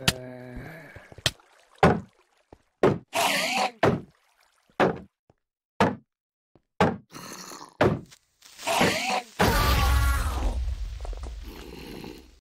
Uh,